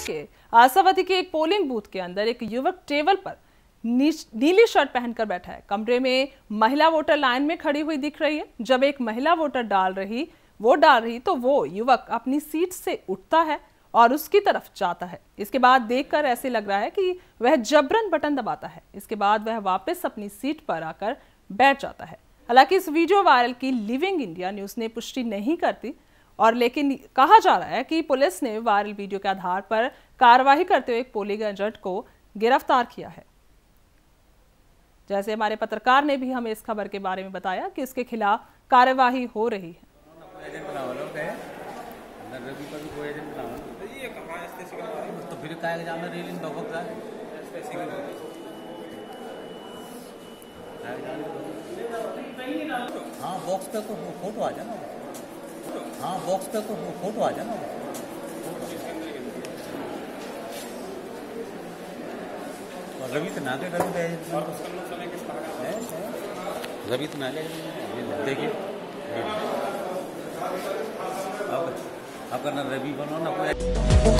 के आशावती के एक पोलिंग बूथ के अंदर एक युवक टेबल पर नीली शर्ट पहनकर बैठा है। कमरे में महिला वोटर लाइन में खड़ी हुई दिख रही है। जब एक महिला वोटर डाल रही वोट डाल रही तो वो युवक अपनी सीट से उठता है और उसकी तरफ़ जाता है। इसके बाद देखकर ऐसे लग रहा है कि वह जबरन बटन दबाता है। इसके बाद वह वापस अपनी सीट पर आकर बैठ जाता है। हालाँकि इस वीडियो वायरल की लिविंग इंडिया न्यूज़ ने पुष्टि नहीं करती और लेकिन कहा जा रहा है कि पुलिस ने वायरल वीडियो के आधार पर कार्रवाई करते हुए पोलिंग एजेंट को गिरफ़्तार किया है। जैसे हमारे पत्रकार ने भी हमें इस खबर के बारे में बताया कि इसके खिलाफ कार्यवाही हो रही है। तो हाँ बॉक्स पे को फ़ोटो आ जाना हाँ बॉक्स पे तो फ़ोटो आ जाना और रवि तो नागे रवि रवि तो नागे देखिए। आपका ना रवि बनो ना कोई